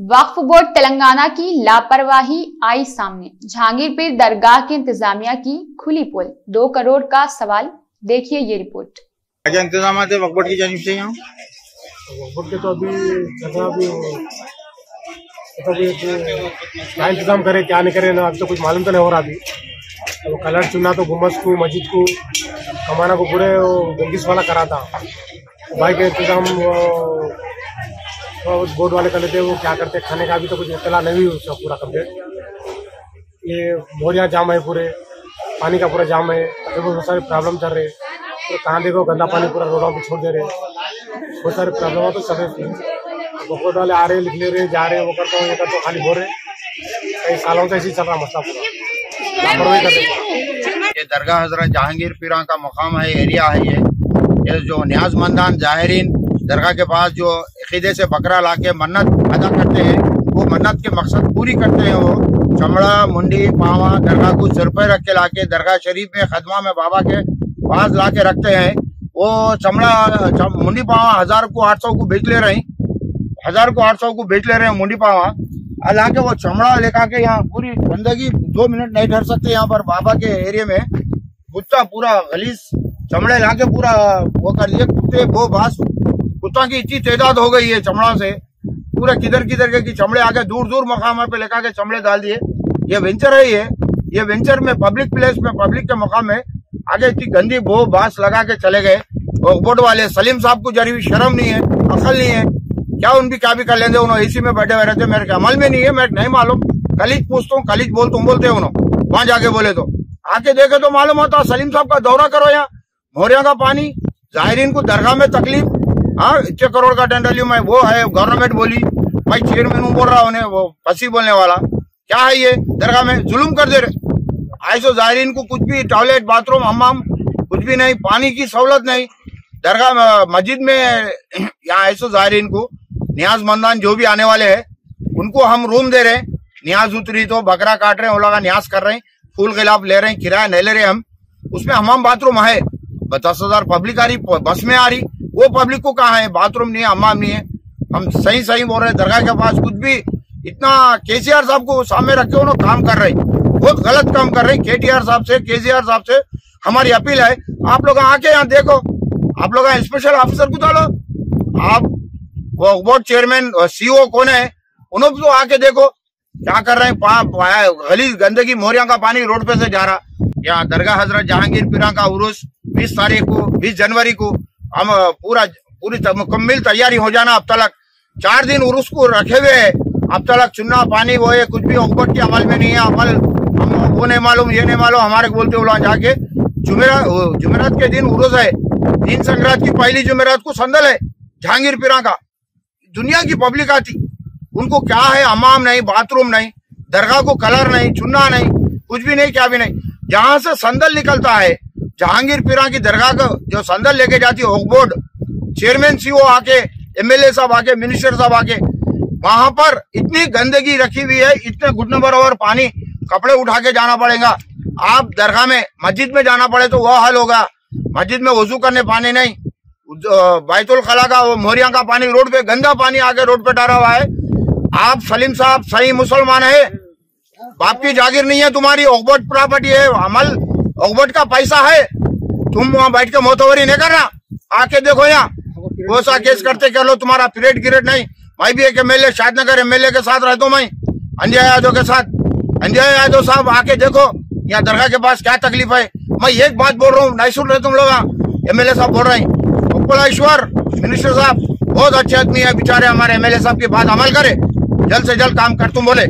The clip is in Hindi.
वक्फ बोर्ड तेलंगाना की लापरवाही आई सामने जहांगीरपीर दरगाह की इंतजामिया की खुली पोल दो करोड़ का सवाल देखिए ये रिपोर्ट क्या इंतज़ाम है वक्फ बोर्ड की जानिब से यहाँ वक्त के तो अभी तो क्या इंतज़ाम करे क्या नहीं करे ना अभी तो कुछ मालूम तो नहीं हो रहा अभी तो वो कलर चुना तो गुंबद को मस्जिद को कमाना को पूरे गंगिस वाला करा था भाई के इंतज़ाम वो उस बोर्ड वाले कर लेते वो क्या करते खाने का अभी तो कुछ इतला नहीं हुई, उसका पूरा कंप्लीट ये बोरियाँ जाम है पूरे, पानी का पूरा जाम है, अभी बहुत सारे प्रॉब्लम चल रहे तो कहाँ देखो, गंदा पानी पूरा रोडों पे छोड़ दे रहे हैं। बहुत सारे प्रॉब्लम तो चल रहे बोर्ड वाले आ रहे लिख ले रहे जा रहे वो करता हूँ, ये करता हूँ, खाली बोल रहे कई सालों से ऐसे चल रहा मसला पूरा। कर ये दरगाह हज़रत जहांगीर पीरा का मकाम है एरिया है ये। ये जो न्याजमंदान जाहरीन दरगाह के पास जो अकीदे से बकरा ला के मन्नत अदा करते हैं। वो मन्नत के मकसद पूरी करते हैं वो। चमड़ा मुंडी पावा दरगाह को सिर पे रख के ला के दरगाह शरीफ में खदमा में बाबा के पास ला के रखते हैं। वो चमड़ा चम, मुंडी पावा हज़ार को आठ सौ को बेच ले रहे। हैं हज़ार को आठ सौ को बेच ले रहे हैं मुंडी पावा। हालाँकि वो चमड़ा लेकर के यहाँ पूरी गंदगी दो मिनट नहीं ठहर सकते यहाँ पर बाबा के एरिया में। कुत्ता पूरा गलीस चमड़े लाके पूरा वो कर लिए। कुत्ते वो बास कुत्ता की इतनी तादाद हो गई है चमड़ा से। पूरा किधर किधर के की चमड़े आके दूर दूर मकाम पे लेकर के चमड़े डाल दिए। ये वेंचर है ये। ये वेंचर में पब्लिक प्लेस में पब्लिक के मकाम में आगे इतनी गंदी बो बास लगा के चले गए। बोर्ड वाले, सलीम साहब को जरी शर्म नहीं है, अकल नहीं है। क्या उनकी क्या भी कर लेंगे? उन्होंने एसी में बैठे हुए रहते मेरे के अमल में नहीं है, मैं नहीं मालूम। कलीज पूछता हूँ, कलीज बोल तुम बोलते उन्होंने। वहाँ जाके बोले तो। आके देखे तो मालूम होता, सलीम साहब का दौरा करो यहाँ। मोरिया का पानी, जाहिरीन को दरगाह में तकलीफ़। हाँ इतने करोड़ का टेंडर लिया, मैं वो है गवर्नमेंट बोली। मैं चेयरमैन बोल रहा उन्हें, वो फंसी बोलने वाला। क्या है ये? दरगाह में जुलूम कर दे रहे। ऐसो जाहिरीन को कुछ भी टॉयलेट बाथरूम हमाम, कुछ भी नहीं, पानी की सहूलत नहीं। दरगाह मस्जिद में, यहाँ ऐसो जाहिरीन को, न्याज मंदान जो भी आने वाले हैं, उनको हम रूम दे रहे हैं। न्याज उतरी तो बकरा काट रहे हैं लोग न्याज कर रहे हैं। फूल खिलाफ ले रहे हैं, किराया नहीं ले रहे हम। उसमें हमाम बाथरूम है। दस हज़ार पब्लिक आ रही, बस में आ रही। वो पब्लिक को कहा है? बाथरूम नहीं है हमाम नहीं है। हम सही सही बोल रहे दरगाह के पास कुछ भी इतना केसीआर साहब को सामने रख के उन्होंने काम कर रहे बहुत गलत काम कर रहे हैं। केटीआर साहब से केसीआर साहब से हमारी अपील है। आप लोग आके यहाँ देखो। आप लोग स्पेशल ऑफिसर को डालो। आप बोर्ड चेयरमैन सीओ कौन है? उन्होंने तो आके देखो। क्या कर रहे हैं? गली, गंदगी, मोरिया का पानी रोड पे से जा रहा। यहाँ दरगाह हज़रत जहांगीर पीरा का उर्स, बीस तारीख को, बीस जनवरी को हम पूरा, पूरी मुकम्मल तैयारी हो जाना अब तक चार दिन उर्स को रखे हुए है। अब तक चुनना पानी, वो है कुछ भी हुकूमत के अमल में नहीं है। अमल हम, वो नहीं मालूम, ये नहीं मालूम, हमारे बोलते हुए जाके जुमेरात वो जुमेरात के दिन उर्स है। दिन संक्रांत की पहली जुमेरात को संदल है, जहांगीर पीरा का। दुनिया की पब्लिक आती। उनको क्या है हमाम नहीं, बाथरूम नहीं, दरगाह को कलर नहीं, चुनना नहीं, कुछ भी नहीं, क्या भी नहीं। जहाँ से संदल निकलता है जहांगीर पीरा की दरगाह का जो संदल लेके जाती है बोर्ड चेयरमैन सीओ आके एमएलए साहब आके मिनिस्टर साहब आके, वहाँ पर इतनी गंदगी रखी हुई है, इतने गुड नंबर और पानी कपड़े उठा के जाना पड़ेगा। आप दरगाह में, मस्जिद में जाना पड़े तो वह हल होगा। मस्जिद में वज़ू करने पानी नहीं। बैतुल खला का, वो मोरिया का पानी रोड पे, गंदा पानी आके रोड पे डाला हुआ है। आप सलीम साहब सही मुसलमान है। बाप की जागीर नहीं है तुम्हारी ओकबट प्रॉपर्टी है, अमल ओकबट का पैसा है। तुम वहाँ बैठ के मोतवरी नहीं करना। आके देखो यहाँ। वो सा केस करते कर लो? तुम्हारा पीरियड गिरेड नहीं। मैं भी एक एमएलए शादनगर एमएलए के साथ रहता हूँ मैं। अंजय यादव के साथ। अंजय यादव साहब, आके देखो। यहाँ दरगाह के पास क्या तकलीफ़ है? मैं एक बात बोल रहा हूँ नहीं सुन रहे तुम लोग एमएलए साहब बोल रहे हैं उपलाश्वर मिनिस्टर साहब, बहुत अच्छे आदमी है, बेचारे हमारे एमएलए साहब की बात अमल करे। जल्द से जल्द काम कर, तुम बोले।